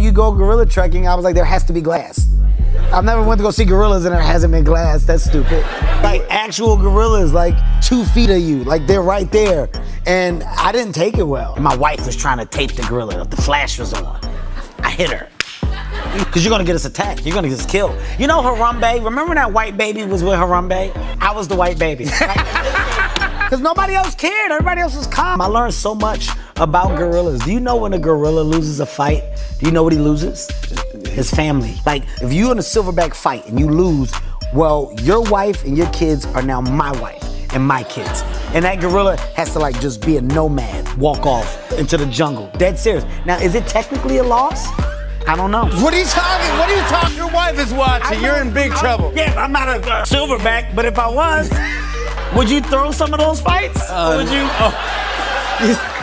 when you go gorilla trekking, I was like, there has to be glass. I've never went to go see gorillas and there hasn't been glass. That's stupid. Like actual gorillas, like two feet of you, like they're right there. And I didn't take it well. My wife was trying to tape the gorilla. The flash was on. I hit her. Cause you're gonna get us attacked. You're gonna get us killed. You know Harambe? Remember that white baby was with Harambe? I was the white baby. Cause nobody else cared. Everybody else was calm. I learned so much about gorillas. Do you know when a gorilla loses a fight? Do you know what he loses? His family. Like if you're in a silverback fight and you lose, well, your wife and your kids are now my wife and my kids. And that gorilla has to like just be a nomad, walk off into the jungle. Dead serious. Now, is it technically a loss? I don't know. What are you talking? What are you talking? Your wife is watching. You're in big trouble. Yeah, I'm not a uh, silverback, but if I was, would you throw some of those fights? Uh, would you? Oh.